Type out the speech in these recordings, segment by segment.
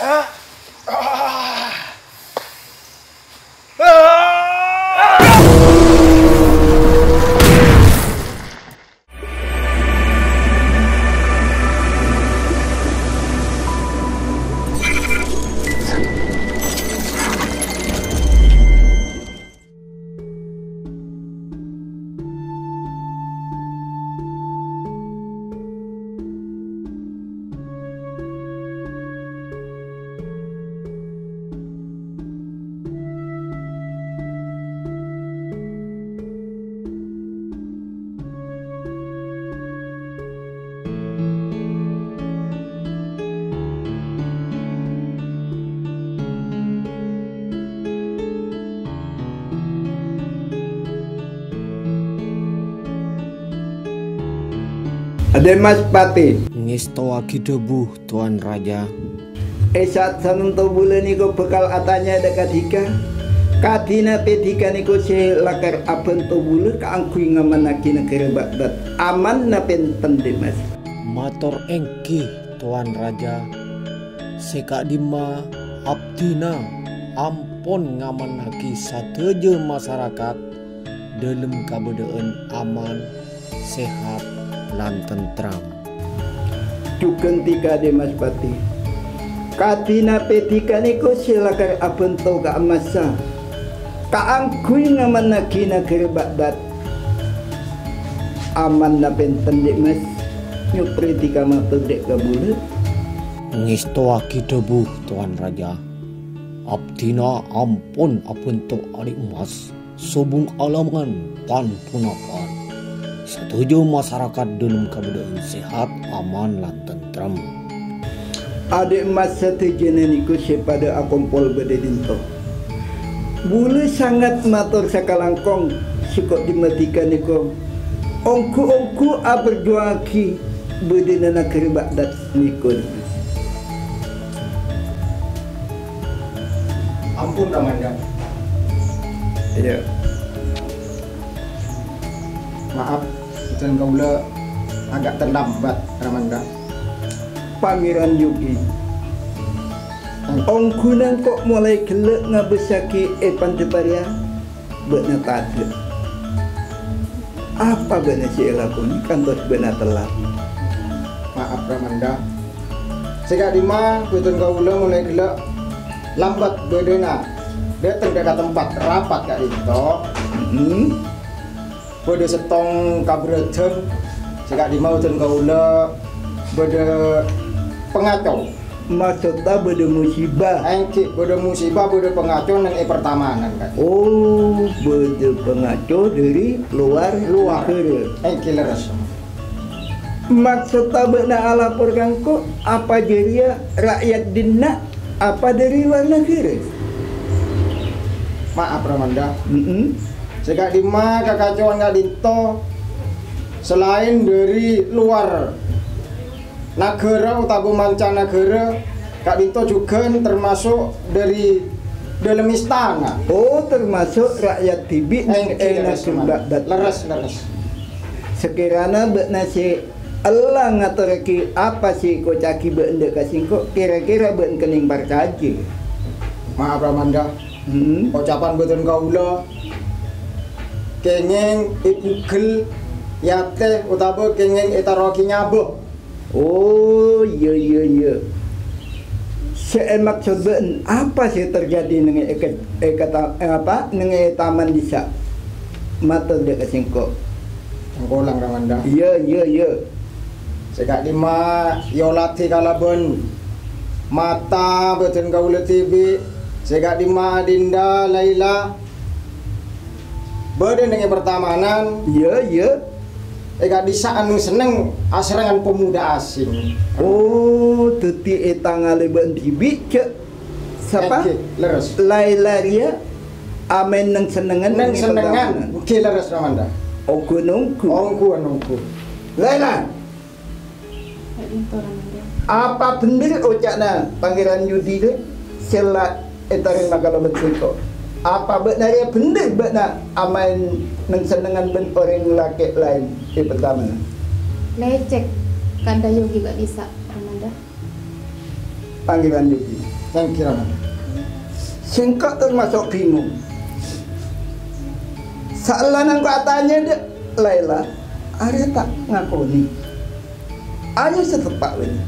Ada Mas Pati. Ngistowaki debuh Tuan Raja. Esat sanunto bulan niko bekal atanya dekat hika. Katina petika niko se lakar apen to bulu kaangkui ngamanaki negara Baghdad. Aman na penten mas. Mator engki Tuan Raja. Seka dima abdina ampon ngamanaki sateje masyarakat dalam kabedaan aman, sehat, lan tentram. Cuken tika de Mas Pati. Katina petika niko se lakar apen to ka amasa. Kaangkui ngamanaki negara Baghdad. Aman na penten mas. Nyupri tika mata dek kabulu. Ngistowaki debuh Tuan Raja. Abdina ampun apunto adik emas Sobung alaman tan punapan Setuju masyarakat dalam keadaan sehat, aman, lan tentram Adik emas satu jeneniku sepada akompol bededinto. Bulu sangat matur sakalangkong sikok dimatikan niko. Ongku-ongku a berjuangki bedena negeri Baghdad niko. Ampun Ramanda, Ya. maaf dan kaula agak terlambat Ramanda. Pangeran Yugi. Ongku nang kok mulai kelek ngabesaki e panteparia bekna tade. Apa benar si lakoni kantos benar telat. Maaf Ramanda. Sejak lima betul kaula mulai gelak lambat bedena. Datang ke tempat rapat kak itu. Hmm. Bede setong kabreteng. Sejak lima betul kaula bede pengacau. Maksudnya beda musibah. Engki bede musibah bede pengacau nang e pertamanan kak. Oh, beda pengaco dari luar Luar. Engki leres. Maksudnya bena alaporkan kok apa jadi rakyat dina apa dari luar negara? Maaf Ramanda. Mm Sejak lima kekacauan kak Dinto selain dari luar negara utawa mancanegara Kak Dinto juga termasuk dari dalam istana. Oh, termasuk rakyat tibi Engki enak leres leres leres. Sekiranya bena si Allah ngatur ki apa sih kau caki kasih kok kira-kira ben kening barkaji. Maaf Ramanda, Hmm. ucapan betul kaula kengeng ipugel yate utawa kengeng etaroki nyabuh. Oh iya iya iya. Saya maksud apa sih terjadi dengan eket, ekata, eh, apa dengan taman desa mata dia kesingkok. Angkolang Ramanda. Iya iya iya. Sekak lima yolati kalaben mata betul kaula TV Sekak lima Dinda Laila Bede dengan pertamanan Iya iya. Eka disa anu seneng aserangan pemuda asing Oh teti etang aleben tibi cek siapa? Leres Laila dia amen nang senengan Neng senengan. Ki leres Ramanda Oh gunungku. Ongku anungku Laila, apa bener ucapna Pangeran Yudi tu? Selat etarin magala betul Apa benar ya bener benar aman nang senengan ben orang laki lain di pertama. Lecek. Kanda Yogi gak bisa Ramanda. Panggilan. Thank you Ramanda. Singkok termasuk bingung. Saalanan katanya dia Laila, ada tak ngakoni. Ayo setepak ini.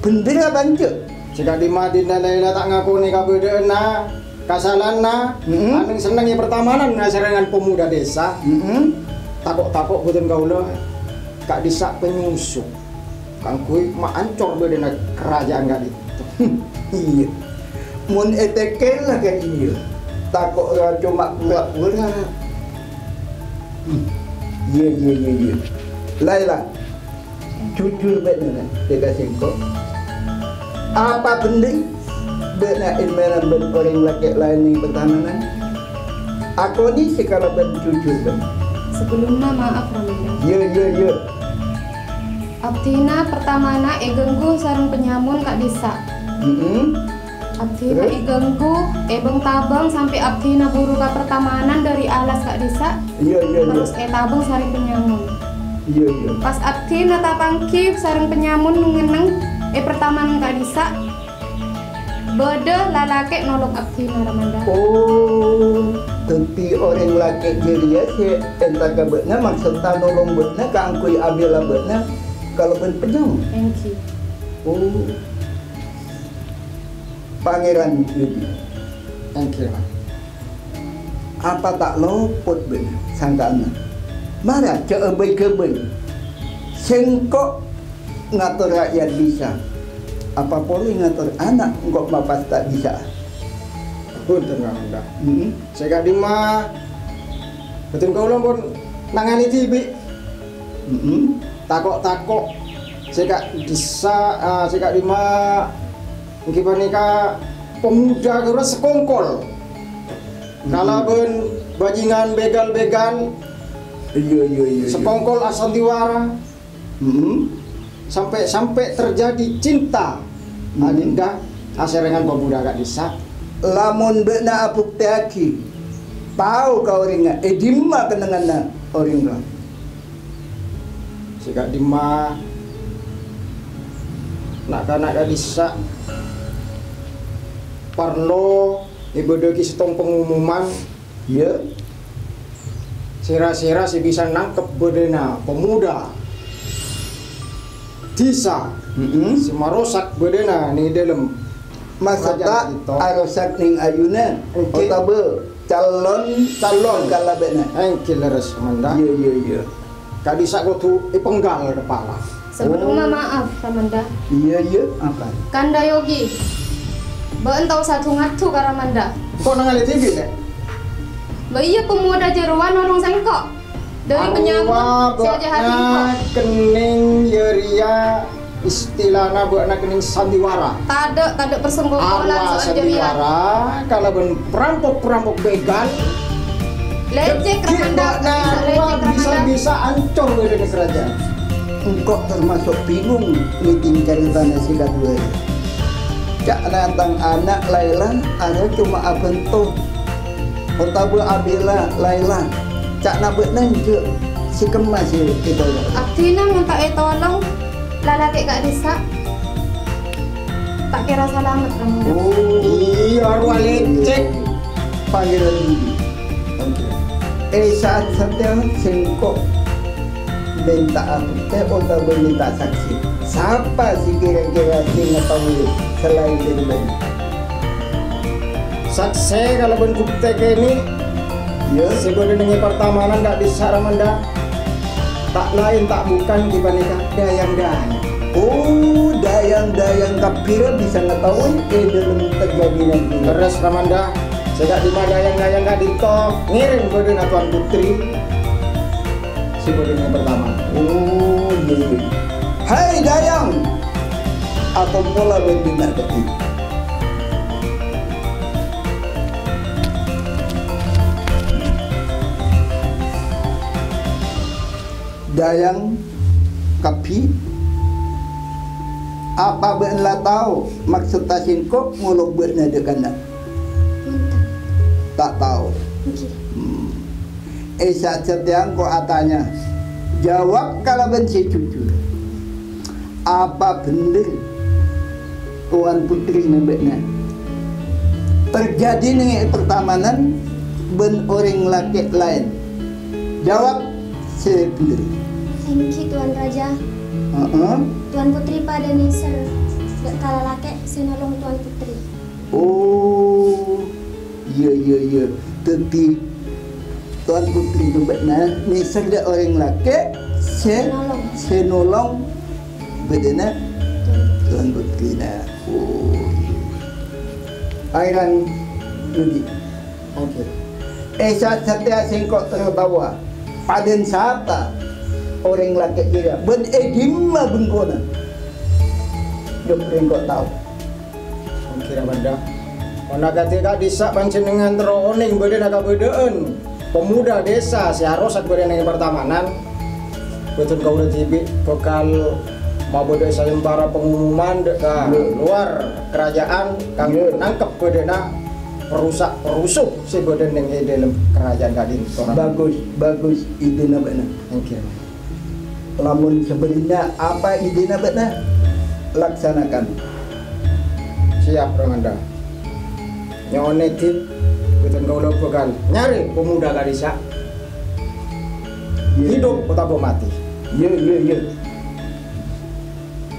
Bener apa enggak? Jika di Madinah Laila tak ngakuni kabudena kasalana Mm-mm. anu senengi pertamanan nasarengan pemuda desa Mm-mm. takok-takok boten kaula kak disak penyusup kang kui mak ancor bedena kerajaan gak itu Iya. Mun etekel lah kan iya. Orang cuma pura-pura. Hmm. Iya, iya, iya, iya. Laila, jujur benar dekat singkok. Apa benda benar ilmeran ben orang laki lain ni pertahanan? Aku ni sekala ben jujur ben. Sebelumnya maaf Ramanda. Ya, ya, ya. Abdina pertamana egenggu sarung penyamun kak desa. Hmm. Abdina Terus? egenggu ebeng tabang sampai Abdina buru ka pertamanan dari alas kak desa. Ya, ya, ya. Terus e tabang sarung penyamun. Ya, ya. Pas Abdina tapangki sarung penyamun ngeneng e pertamanan kak desa. Bede lalake nolong Abdina Ramanda. Oh, tapi orang laki jeria si entah ke betna maksud tak nolong betna ke angkui abila betna kalau penyam. Thank you. Oh, Pangeran Yudi, thank you Ramanda. apa tak lopot ben sangkaan Mana ke ebai ke ebai Sengkok ngatur rakyat bisa Apa boleh ngatur anak kok bapak tak bisa Punten Ramanda. hmm? Saya di ma betul kaula pun nangani tibi Hmm? takok-takok saya kak disa ah, saya kak di ma mungkin panika pemuda kira sekongkol Kalau ben bajingan begal-begal Iya, iya, iya iya. sekongkol asal diwara Hmm? Sampai sampai terjadi cinta. Hmm. adinda aserengan pemuda kak disa lamun bena apuk teaki tahu kau ringa edimma kenangan na orang lah Sika dima nak kana ka disa parlo ibodo ki setong pengumuman. Ya sira-sira si bisa nangkep bedena pemuda disa mm si marosak bedena ni dalam masa tak arosak ning ayuna Okey. otabe calon calon kala bena engkil leres manda ya ya ya ka disa ko tu ipenggal kepala Sebelumnya Oh. maaf Ramanda. iya ya apa Kanda Yogi. Beentau satu ngatu Karamanda. kok nangali tibi le Ba iya pemuda jeruan nolong sengkok. Dari penyambut si aja hari kening yeria istilahna buatna kening sandiwara. Tade, tade persenggokolan Arwah soal jerian. sandiwara kalau ben perampok-perampok begal Lecek na bisa bisa-bisa ancor dari kerajaan. Engkau termasuk bingung meeting ceritanya si kedua Cak nantang anak Laila ada cuma abentuk Otabu Abila Laila Cak nabek nanjuk si kemas ya itu Abdina minta e tolong. Lalaki kak desa. Tak kira selamat Ramanda. Oh iya arwah lecek Panggilan ini Eh saat saatnya sengkok. Minta aku. Teh Otabu minta saksi. Siapa sih kira-kira si ngetahui selain dari sakse kalau ben kuptek ini Ya si dengi pertamanan ndak bisa ramanda tak lain tak bukan dibandingkan dayang-dayang Oh, dayang-dayang kapira bisa ngetahui eh dalam terjadi nanti. Terus Ramanda, sejak di dayang-dayang gak dito ngirim kode Tuan Putri kode yang pertama. Oh, iya, iya. Hai dayang, apa pola betina ketik? Dayang kapi. Apa benla tahu? Maksud tasin kok nguluk benna dekana tak? Tahu. Eh saat setiang kok atanya Jawab kalau benci jujur Apa benar Tuan Putri nabekna. Terjadi nih pertamanan ben orang laki lain. Jawab sendiri. Thank you Tuan Raja. Uh-uh. Tuan Putri pada neser. Gak kalah laki sinolong Tuan Putri. Oh, ya ya ya. Tapi Tuan Putri tu benar. Ni serda orang laki se Nolong. se nolong bedena Tuan Putri na. Oh. Airan Ludi. Oke. Esa satya singkot terbawa. Paden siapa? Orang laki dia. Ben edimma bengkona. Dok rengkot tahu. Oke benda. Ona ketika disa panjenengan teroning beda naga bedaan. Pemuda desa seharusnya beda yang pertamanan. Betul kau udah tibi bekal mau beda sayembara pengumuman de ke luar kerajaan kang Iya. nangkep beda na perusak perusuh si beda yang di dalam kerajaan kadin. Bagus, bagus ide na benar. Oke. Lamun sebenarnya apa ide na? Laksanakan. Siap Ramanda. Nyone tip betul kau udah bekal nyari pemuda kadisa Ya, hidup atau mati. Ya, ya, ya.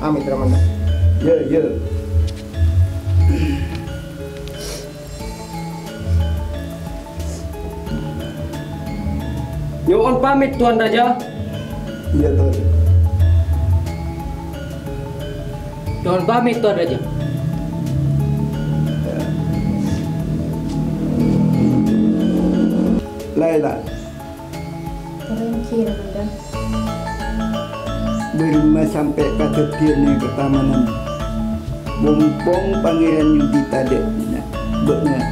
Amit Ramanda. Ya, ya. Nyuwun pamit Tuan Raja. Ya, tuan. Nyuwun pamit Tuan Raja. Laila, Ramanda. berima sampai kata ni ketamanan. Bompong pangeran Yudi tade na. Benar.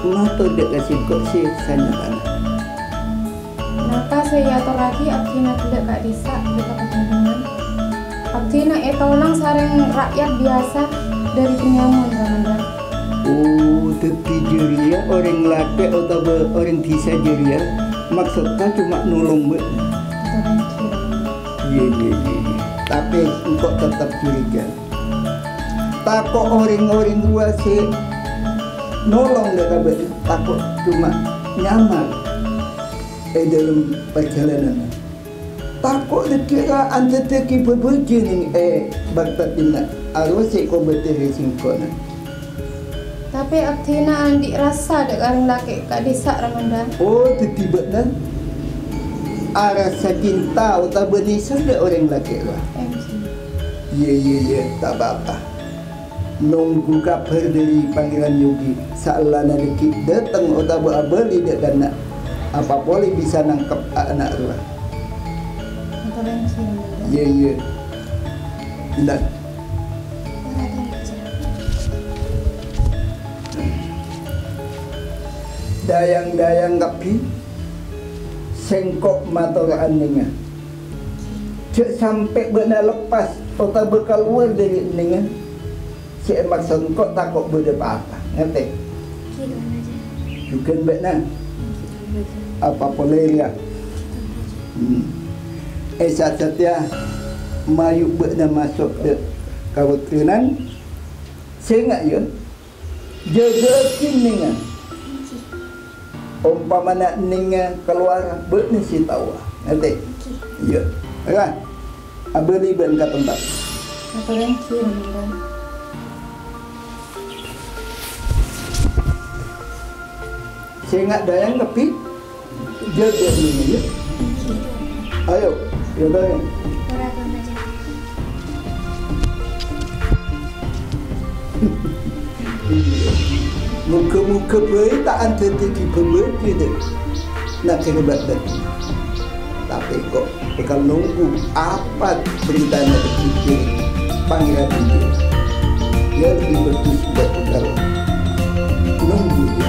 Ngato dek kasih kok si sanya tanah. Saya atur lagi abdina tidak kak desa kita pertandingan. Abdina itu orang sareng rakyat biasa dari penyamun Ramanda. Oh, tapi jeria orang laki atau orang desa jeria maksudnya cuma nolong Ramanda. Iya, iya, iya. iya. Tapi engkau tetap curiga. Takut orang-orang gua si nolong dia kabar. Takut cuma nyamar eh dalam perjalanan. Takut dia kira anda teki berbaju ni eh bakta tina. Arwah si kau berteri singkona. Tapi abdina andi rasa dek orang laki kak desa Ramanda. Oh, tiba dan arah cinta atau benisah dia orang laki lah. Ya, ya, ya, tak apa-apa. Nunggu kabar dari Pangeran Yogi. Saalana dikit datang atau dia dan nak apa boleh bisa nangkap anak lah. Ya, ya. Dan Raden Raja. dayang-dayang kapi sengkok matoraan ninga. Cek sampai benar lepas atau berkeluar dari ninga. Si emak sengkok takut benda apa-apa. Ngerti? Juga benar. Oke Tuan Raja. apa boleh ya. Hmm. eh satya mayu benar masuk ke kawakilan saya ingat ya jaga kiningan umpama nak ninga keluar benar si tahu nanti. Ya. Kan abeli ben ka tempat. Thank you Ramanda. saya dayang tapi jaga ninga ya ayo ya Raja. Muka-muka baik tak antara tinggi pembaca dia Nak kena badan Tapi kok Kau nunggu apa berita nak dikikir Panggilan dia. Dia lebih buat kalau Nunggu